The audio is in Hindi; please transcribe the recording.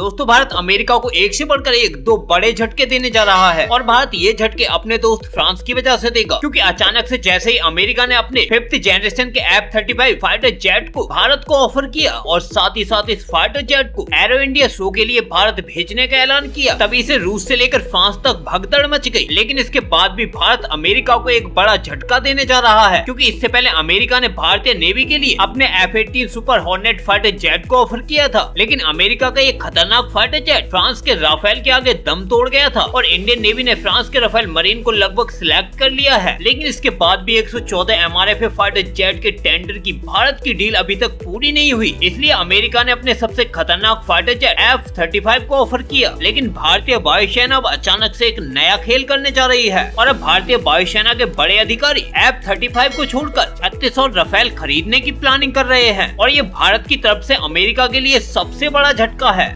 दोस्तों, भारत अमेरिका को एक से बढ़कर एक दो बड़े झटके देने जा रहा है। और भारत ये झटके अपने दोस्त फ्रांस की वजह से देगा। क्योंकि अचानक से जैसे ही अमेरिका ने अपने फिफ्थ जनरेशन के F thirty five fighter jet को भारत को ऑफ़र किया और साथ ही साथ इस फाइटर जेट को एरो इंडिया शो के लिए भारत भेजने का ऐलान किया, तभी से रूस से लेकर फ्रांस तक भगदड़ मच गई। लेकिन इसके बाद भी भारत अमेरिका को एक बड़ा झटका देने जा रहा है, क्योंकि इससे पहले अमेरिका ने भारतीय नेवी के लिए अपने F eighteen super hornet fighter jet को ऑफ़र किया था। लेकिन अमेरिका का एक खतरनाक खतरनाक फाइटर जेट फ्रांस के राफेल के आगे दम तोड़ गया था और इंडियन नेवी ने फ्रांस के राफेल मरीन को लगभग सिलेक्ट कर लिया है। लेकिन इसके बाद भी 114 एमआरएफ फाइटर जेट के टेंडर की भारत की डील अभी तक पूरी नहीं हुई। इसलिए अमेरिका ने अपने सबसे खतरनाक फाइटर जेट एफ़ थर्टी को ऑफ़र किया। लेकिन भारतीय वायुसेना अब अचानक ऐसी एक नया खेल करने जा रही है और अब भारतीय वायुसेना के बड़े अधिकारी एफ़ थर्टी को छोड़कर छत्तीस और राफेल खरीदने की प्लानिंग कर रहे हैं। और ये भारत की तरफ़ ऐसी अमेरिका के लिए सबसे बड़ा झटका है।